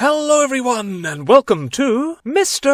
Hello, everyone, and welcome to Mr.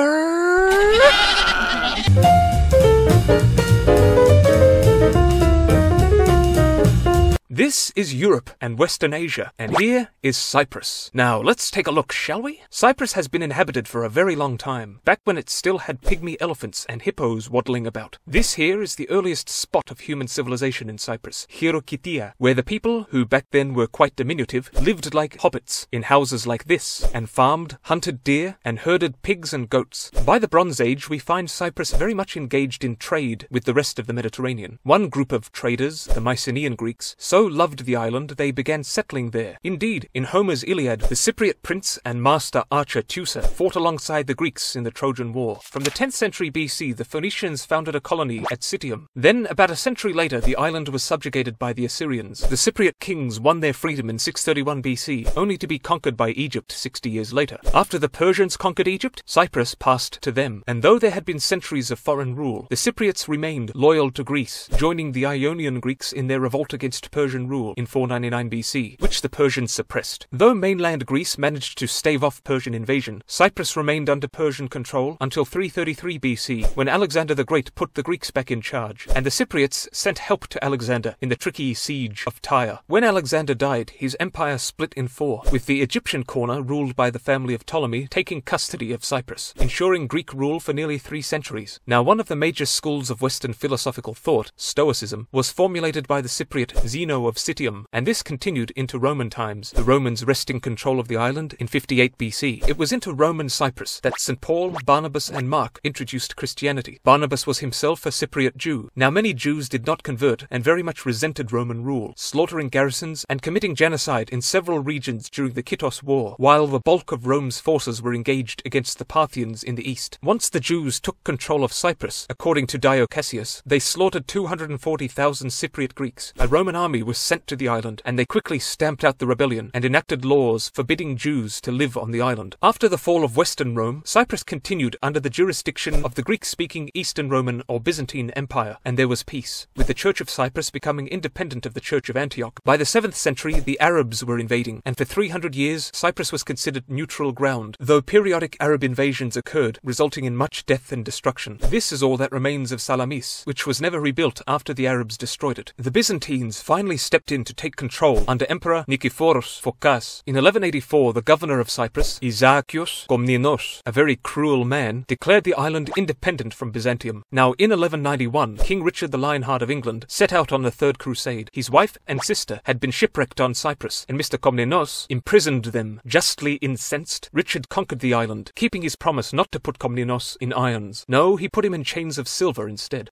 This is Europe and Western Asia, and here is Cyprus. Now, let's take a look, shall we? Cyprus has been inhabited for a very long time, back when it still had pygmy elephants and hippos waddling about. This here is the earliest spot of human civilization in Cyprus, Khirokitia, where the people, who back then were quite diminutive, lived like hobbits in houses like this, and farmed, hunted deer, and herded pigs and goats. By the Bronze Age, we find Cyprus very much engaged in trade with the rest of the Mediterranean. One group of traders, the Mycenaean Greeks, so loved the island they began settling there. Indeed, in Homer's Iliad, the Cypriot prince and master archer Teucer fought alongside the Greeks in the Trojan War. From the 10th century BC, the Phoenicians founded a colony at Citium. Then, about a century later, the island was subjugated by the Assyrians. The Cypriot kings won their freedom in 631 BC, only to be conquered by Egypt 60 years later. After the Persians conquered Egypt, Cyprus passed to them, and though there had been centuries of foreign rule, the Cypriots remained loyal to Greece, joining the Ionian Greeks in their revolt against Persian Persian rule in 499 BC, which the Persians suppressed. Though mainland Greece managed to stave off Persian invasion, Cyprus remained under Persian control until 333 BC, when Alexander the Great put the Greeks back in charge, and the Cypriots sent help to Alexander in the tricky siege of Tyre. When Alexander died, his empire split in four, with the Egyptian corner ruled by the family of Ptolemy taking custody of Cyprus, ensuring Greek rule for nearly three centuries. Now, one of the major schools of Western philosophical thought, Stoicism, was formulated by the Cypriot Zeno of Citium, and this continued into Roman times, the Romans wresting control of the island in 58 BC. It was into Roman Cyprus that St. Paul, Barnabas, and Mark introduced Christianity. Barnabas was himself a Cypriot Jew. Now, many Jews did not convert and very much resented Roman rule, slaughtering garrisons and committing genocide in several regions during the Kitos War, while the bulk of Rome's forces were engaged against the Parthians in the east. Once the Jews took control of Cyprus, according to Dio Cassius, they slaughtered 240,000 Cypriot Greeks. A Roman army was sent to the island, and they quickly stamped out the rebellion and enacted laws forbidding Jews to live on the island. After the fall of Western Rome, Cyprus continued under the jurisdiction of the Greek-speaking Eastern Roman or Byzantine Empire, and there was peace, with the Church of Cyprus becoming independent of the Church of Antioch. By the 7th century, the Arabs were invading, and for 300 years, Cyprus was considered neutral ground, though periodic Arab invasions occurred, resulting in much death and destruction. This is all that remains of Salamis, which was never rebuilt after the Arabs destroyed it. The Byzantines finally stepped in to take control under Emperor Nikephoros Phokas. In 1184, the governor of Cyprus, Isaakios Komnenos, a very cruel man, declared the island independent from Byzantium. Now, in 1191, King Richard the Lionheart of England set out on the Third Crusade. His wife and sister had been shipwrecked on Cyprus, and Mr. Komnenos imprisoned them. Justly incensed, Richard conquered the island, keeping his promise not to put Komnenos in irons. No, he put him in chains of silver instead.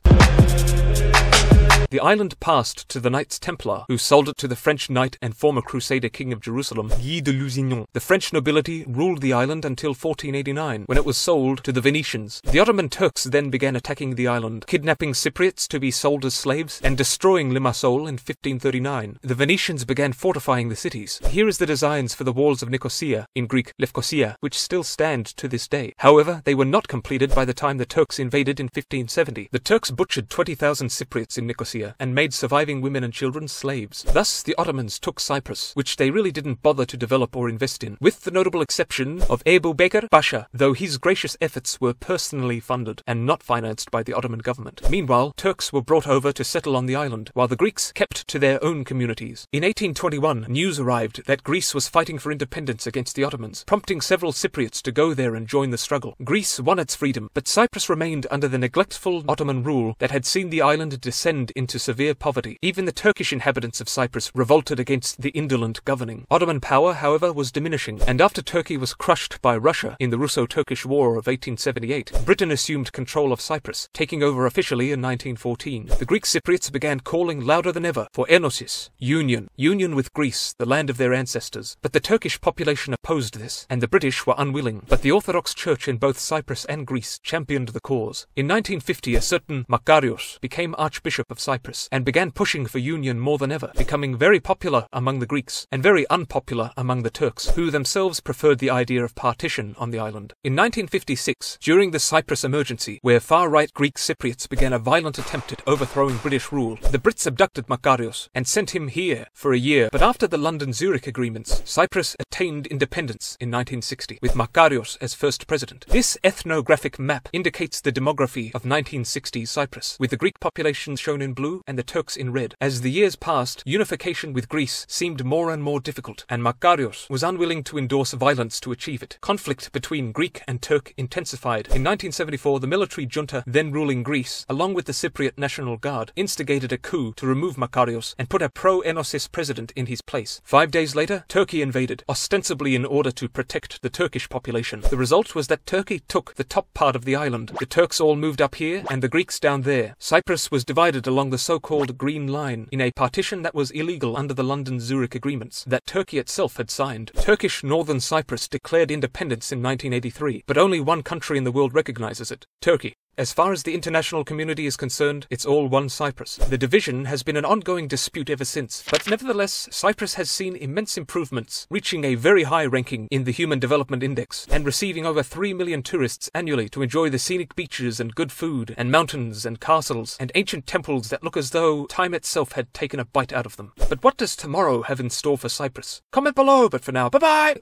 The island passed to the Knights Templar, who sold it to the French knight and former Crusader king of Jerusalem, Guy de Lusignan. The French nobility ruled the island until 1489, when it was sold to the Venetians. The Ottoman Turks then began attacking the island, kidnapping Cypriots to be sold as slaves, and destroying Limassol in 1539. The Venetians began fortifying the cities. Here is the designs for the walls of Nicosia, in Greek Lefkosia, which still stand to this day. However, they were not completed by the time the Turks invaded in 1570. The Turks butchered 20,000 Cypriots in Nicosia and made surviving women and children slaves. Thus, the Ottomans took Cyprus, which they really didn't bother to develop or invest in, with the notable exception of Ebu Bekir Pasha, though his gracious efforts were personally funded and not financed by the Ottoman government. Meanwhile, Turks were brought over to settle on the island, while the Greeks kept to their own communities. In 1821, news arrived that Greece was fighting for independence against the Ottomans, prompting several Cypriots to go there and join the struggle. Greece won its freedom, but Cyprus remained under the neglectful Ottoman rule that had seen the island descend into into severe poverty. Even the Turkish inhabitants of Cyprus revolted against the indolent governing. Ottoman power, however, was diminishing, and after Turkey was crushed by Russia in the Russo-Turkish War of 1878, Britain assumed control of Cyprus, taking over officially in 1914. The Greek Cypriots began calling louder than ever for enosis, union, union with Greece, the land of their ancestors. But the Turkish population opposed this, and the British were unwilling. But the Orthodox Church in both Cyprus and Greece championed the cause. In 1950, a certain Makarios became Archbishop of Cyprus Cyprus and began pushing for union more than ever, becoming very popular among the Greeks and very unpopular among the Turks, who themselves preferred the idea of partition on the island. In 1956, during the Cyprus emergency, where far-right Greek Cypriots began a violent attempt at overthrowing British rule, the Brits abducted Makarios and sent him here for a year. But after the London-Zurich agreements, Cyprus attained independence in 1960, with Makarios as first president. This ethnographic map indicates the demography of 1960s Cyprus, with the Greek population shown in blue and the Turks in red. As the years passed, unification with Greece seemed more and more difficult, and Makarios was unwilling to endorse violence to achieve it. Conflict between Greek and Turk intensified. In 1974, the military junta then ruling Greece, along with the Cypriot National Guard, instigated a coup to remove Makarios and put a pro-Enosis president in his place. Five days later, Turkey invaded, ostensibly in order to protect the Turkish population. The result was that Turkey took the top part of the island. The Turks all moved up here and the Greeks down there. Cyprus was divided along the so-called Green Line in a partition that was illegal under the London-Zurich agreements that Turkey itself had signed. Turkish Northern Cyprus declared independence in 1983, but only one country in the world recognizes it, Turkey. As far as the international community is concerned, it's all one Cyprus. The division has been an ongoing dispute ever since, but nevertheless, Cyprus has seen immense improvements, reaching a very high ranking in the Human Development Index, and receiving over 3 million tourists annually to enjoy the scenic beaches and good food, and mountains and castles, and ancient temples that look as though time itself had taken a bite out of them. But what does tomorrow have in store for Cyprus? Comment below, but for now, bye bye!